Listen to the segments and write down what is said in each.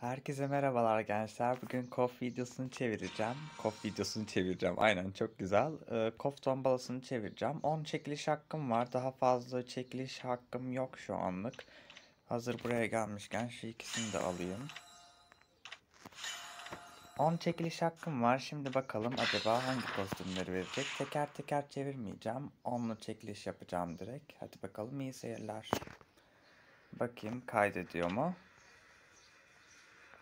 Herkese merhabalar gençler. Bugün kof videosunu çevireceğim. Kof videosunu çevireceğim. Aynen çok güzel. Ee, kof tombalasını çevireceğim. 10 çekiliş hakkım var. Daha fazla çekiliş hakkım yok şu anlık. Hazır buraya gelmişken şu ikisini de alayım. 10 çekiliş hakkım var. Şimdi bakalım acaba hangi kostümleri verecek. Teker teker çevirmeyeceğim. 10'lu çekiliş yapacağım direkt. Hadi bakalım iyi seyirler. Bakayım kaydediyor mu?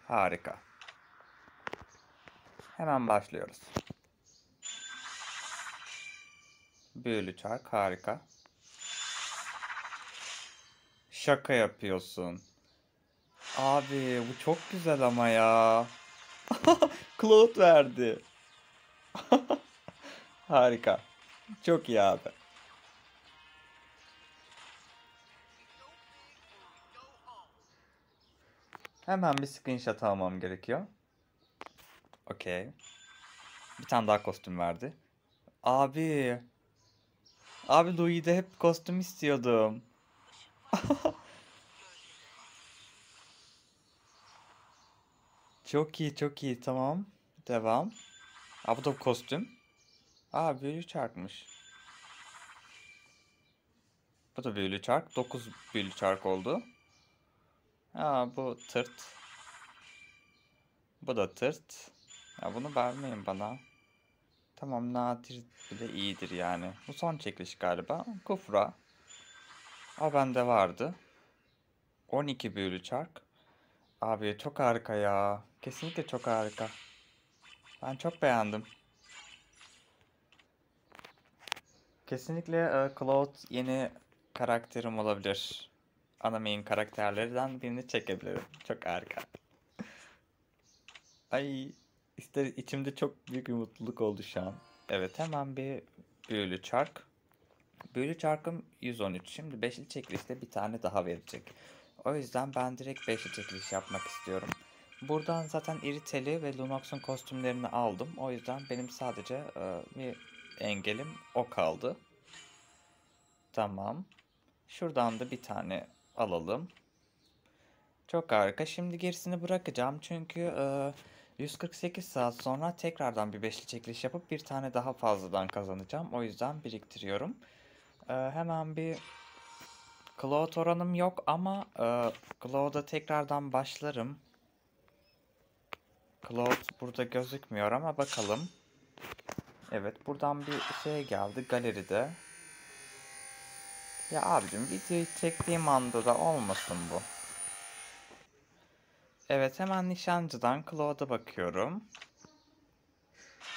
Harika. Hemen başlıyoruz. Büyülü çark harika. Şaka yapıyorsun. Abi bu çok güzel ama ya. Cloud verdi. Harika. Çok iyi abi. Hemen bir screenshot almam gerekiyor. Okey. Bir tane daha kostüm verdi. Abi. Abi Louis'de hep kostüm istiyordum. Çok iyi çok iyi tamam. Devam. Aa bu da kostüm. Aa büyülü çarkmış. Bu da büyülü çark. 9 büyülü çark oldu. Aa bu tırt. Bu da tırt. Ya bunu vermeyin bana. Tamam nadir bile iyidir yani. Bu son çekiliş galiba. Kufra. O bende vardı. 12 büyülü çark. Abi çok harika ya. Kesinlikle çok harika. Ben çok beğendim. Kesinlikle e, Cloud yeni karakterim olabilir. Ana main karakterlerden birini çekebilirim. Çok harika. Ay ister içimde çok büyük bir mutluluk oldu şu an. Evet hemen bir büyülü çark. Büyülü çarkım 113. Şimdi 5'li çekilişte bir tane daha verecek. O yüzden ben direkt 5'li çekiliş yapmak istiyorum. Buradan zaten Iriteli ve Lunox'un kostümlerini aldım. O yüzden benim sadece e, bir engelim o kaldı. Tamam. Şuradan da bir tane alalım. Çok harika. Şimdi gerisini bırakacağım. Çünkü e, 148 saat sonra tekrardan bir beşli çekiliş yapıp bir tane daha fazladan kazanacağım. O yüzden biriktiriyorum. E, hemen bir Cloud oranım yok ama e, Cloud'a tekrardan başlarım. Cloud burada gözükmüyor ama bakalım. Evet buradan bir şey geldi galeride. Ya abicim videoyu çektiğim anda da olmasın bu. Evet hemen nişancıdan Claude'a bakıyorum.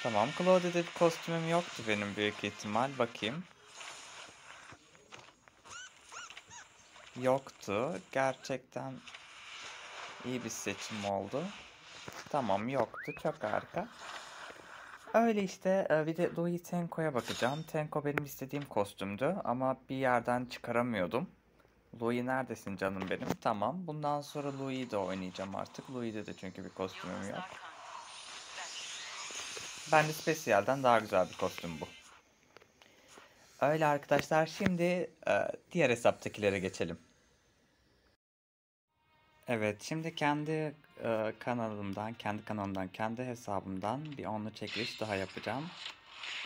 Tamam Claude'da bir kostümüm yoktu benim büyük ihtimal. Bakayım. Yoktu. Gerçekten iyi bir seçim oldu. Tamam yoktu. Çok harika. Öyle işte e, bir de Louis Tenko'ya bakacağım. Tenko benim istediğim kostümdü ama bir yerden çıkaramıyordum. Louis neredesin canım benim? Tamam. Bundan sonra Louis'i de oynayacağım artık. Louis'de de çünkü bir kostümüm yok. Bence spesiyelden daha güzel bir kostüm bu. Öyle arkadaşlar. Şimdi e, diğer hesaptakilere geçelim. Evet, şimdi kendi e, kanalımdan, kendi kanalımdan, kendi hesabımdan bir onlu çekiliş daha yapacağım.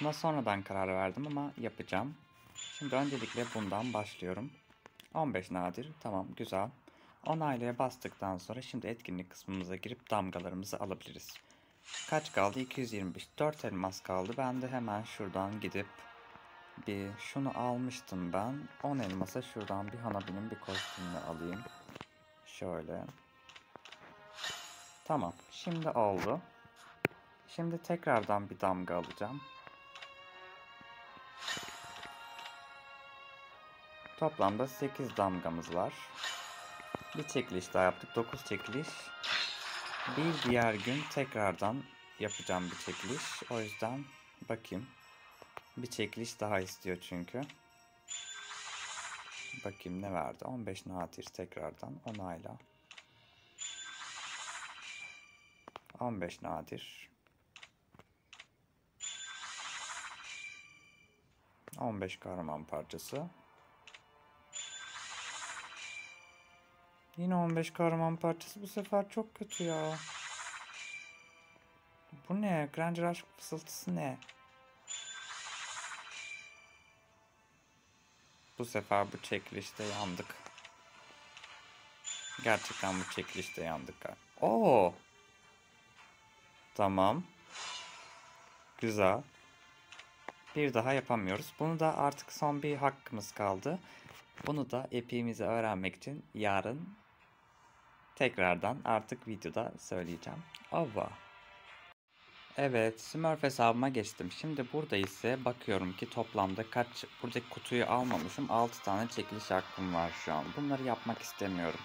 Buna sonradan karar verdim ama yapacağım. Şimdi öncelikle bundan başlıyorum. 15 nadir, tamam güzel. Onaylaya bastıktan sonra şimdi etkinlik kısmımıza girip damgalarımızı alabiliriz. Kaç kaldı? 225. 4 elmas kaldı. Ben de hemen şuradan gidip bir şunu almıştım ben. 10 elmasa şuradan bir Hanabi'nin bir kostümünü alayım. Şöyle. Tamam. Şimdi oldu. Şimdi tekrardan bir damga alacağım. Toplamda 8 damgamız var. Bir çekiliş daha yaptık. 9 çekiliş. Bir diğer gün tekrardan yapacağım bir çekiliş. O yüzden bakayım. Bir çekiliş daha istiyor çünkü. Bakayım ne verdi. 15 nadir tekrardan onayla. 15 nadir. 15 kahraman parçası. Yine 15 kahraman parçası. Bu sefer çok kötü ya. Bu ne? Granger aşk fısıltısı ne? Bu sefer bu çekilişte yandık. Gerçekten bu çekilişte yandık. Oo. Tamam. Güzel. Bir daha yapamıyoruz. Bunu da artık son bir hakkımız kaldı. Bunu da epimizi öğrenmek için yarın tekrardan artık videoda söyleyeceğim. Ava. Evet, Smurf hesabıma geçtim. Şimdi burada ise bakıyorum ki toplamda kaç, buradaki kutuyu almamışım. 6 tane çekiliş hakkım var şu an. Bunları yapmak istemiyorum.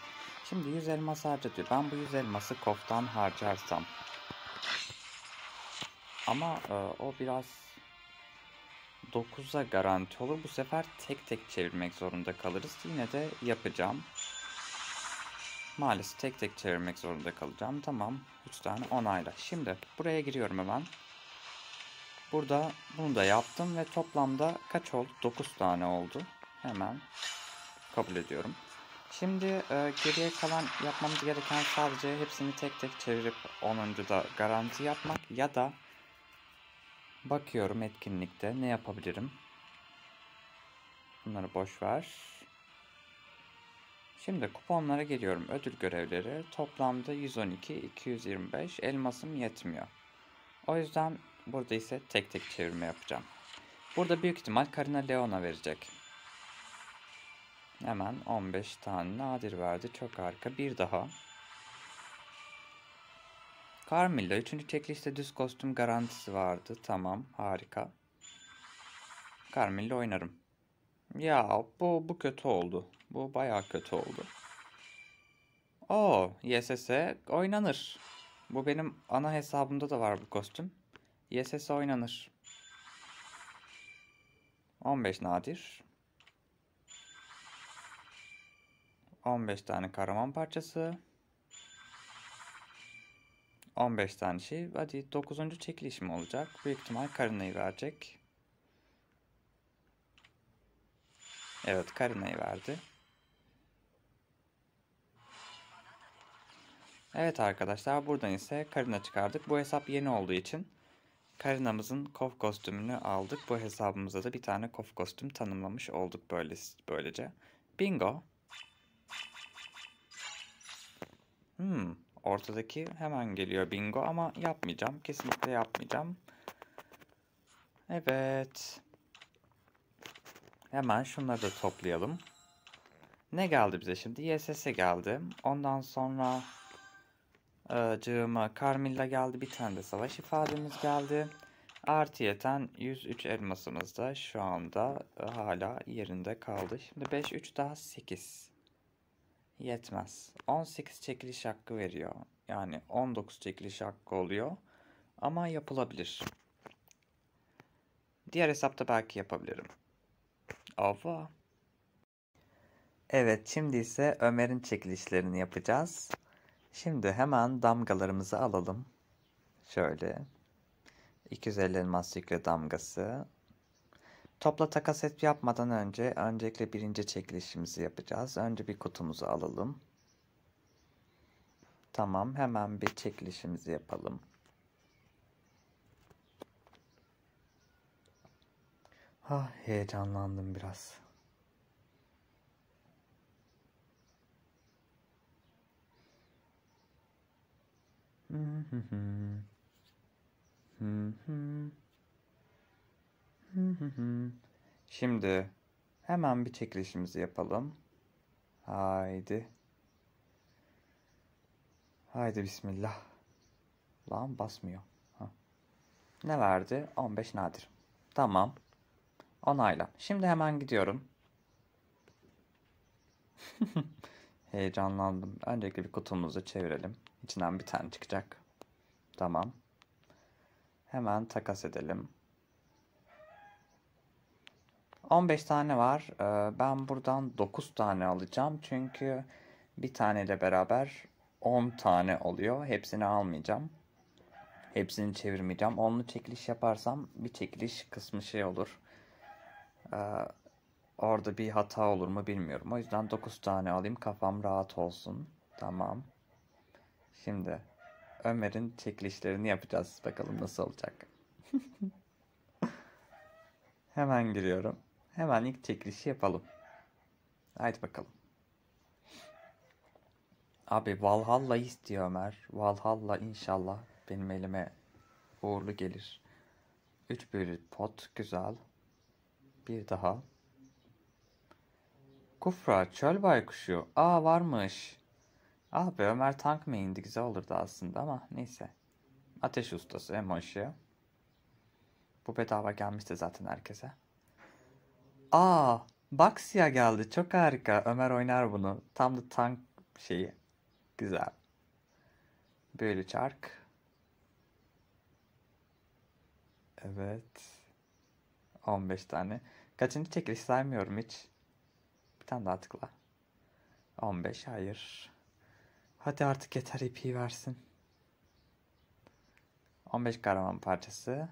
Şimdi 100 elmas harca diyor. Ben bu 100 elması koftan harcarsam. Ama e, o biraz 9'a garanti olur. Bu sefer tek tek çevirmek zorunda kalırız. Yine de yapacağım. Maalesef tek tek çevirmek zorunda kalacağım. Tamam. 3 tane onayla. Şimdi buraya giriyorum hemen. Burada bunu da yaptım ve toplamda kaç oldu? 9 tane oldu. Hemen kabul ediyorum. Şimdi e, geriye kalan yapmamız gereken sadece hepsini tek tek çevirip 10. da garanti yapmak ya da bakıyorum etkinlikte ne yapabilirim. Bunları boş ver. Şimdi kuponlara geliyorum. Ödül görevleri toplamda 112, 225. Elmasım yetmiyor. O yüzden burada ise tek tek çevirme yapacağım. Burada büyük ihtimal Karina Leona verecek. Hemen 15 tane nadir verdi. Çok harika. Bir daha. Carmilla 3. çekilişte düz kostüm garantisi vardı. Tamam. Harika. Carmilla oynarım. Ya bu bu kötü oldu. Bu bayağı kötü oldu. O YSS oynanır. Bu benim ana hesabımda da var bu kostüm. YSS oynanır. 15 nadir. 15 tane kahraman parçası. 15 tane şey. Hadi 9. çekilişim olacak. Büyük ihtimal Karina'yı verecek. Evet Karina'yı verdi. Evet arkadaşlar buradan ise Karina çıkardık. Bu hesap yeni olduğu için Karina'mızın kof kostümünü aldık. Bu hesabımıza da bir tane kof kostüm tanımlamış olduk böyle, böylece. Bingo. Hmm, ortadaki hemen geliyor bingo ama yapmayacağım. Kesinlikle yapmayacağım. Evet. Hemen şunları da toplayalım. Ne geldi bize şimdi? YSS geldi. Ondan sonra e, Carmilla geldi. Bir tane de savaş ifademiz geldi. Artıyeten 103 elmasımız da şu anda e, hala yerinde kaldı. Şimdi 5, 3 daha 8. Yetmez. 18 çekiliş hakkı veriyor. Yani 19 çekiliş hakkı oluyor. Ama yapılabilir. Diğer hesapta belki yapabilirim. Ava. Evet şimdi ise Ömer'in çekilişlerini yapacağız. Şimdi hemen damgalarımızı alalım. Şöyle. 250 elmas yükle damgası. Topla takas et yapmadan önce öncelikle birinci çekilişimizi yapacağız. Önce bir kutumuzu alalım. Tamam hemen bir çekilişimizi yapalım. Ah heyecanlandım biraz. Şimdi hemen bir çekilişimizi yapalım. Haydi. Haydi bismillah. Lan basmıyor. Ha. Ne verdi? 15 nadir. Tamam. Onayla. Şimdi hemen gidiyorum. Heyecanlandım. Öncelikle bir kutumuzu çevirelim. İçinden bir tane çıkacak. Tamam. Hemen takas edelim. 15 tane var. Ee, ben buradan 9 tane alacağım. Çünkü bir taneyle beraber 10 tane oluyor. Hepsini almayacağım. Hepsini çevirmeyeceğim. Onlu çekiliş yaparsam bir çekiliş kısmı şey olur. Ee, orada bir hata olur mu bilmiyorum. O yüzden 9 tane alayım kafam rahat olsun. Tamam. Şimdi Ömer'in çekilişlerini yapacağız. Bakalım nasıl olacak. Hemen giriyorum. Hemen ilk çekilişi yapalım. Haydi bakalım. Abi Valhalla istiyor Ömer. Valhalla inşallah benim elime uğurlu gelir. 3 bir pot güzel. Bir daha. Kufra çöl baykuşu. Aa varmış. Ah be Ömer tank mı indi güzel olurdu aslında ama neyse. Ateş ustası emoji. Bu bedava gelmişti zaten herkese. Aa Baxia geldi çok harika. Ömer oynar bunu. Tam da tank şeyi. Güzel. Böyle çark. Evet. 15 tane. Kaçıncı çekiliş saymıyorum hiç. Bir tane daha tıkla. 15 hayır. Hadi artık yeter ipi versin. 15 kahraman parçası.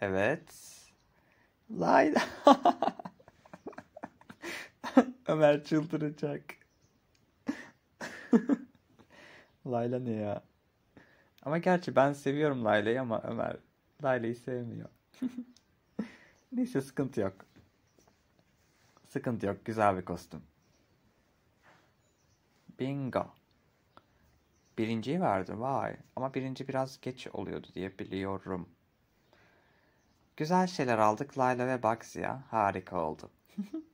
Evet. Layla. Ömer çıldıracak. Layla ne ya? Ama gerçi ben seviyorum Layla'yı ama Ömer Layla'yı sevmiyor. Neyse sıkıntı yok. Sıkıntı yok. Güzel bir kostüm. Bingo. Birinciyi verdi. Vay. Ama birinci biraz geç oluyordu diye biliyorum. Güzel şeyler aldık Layla ve Baxia. Harika oldu.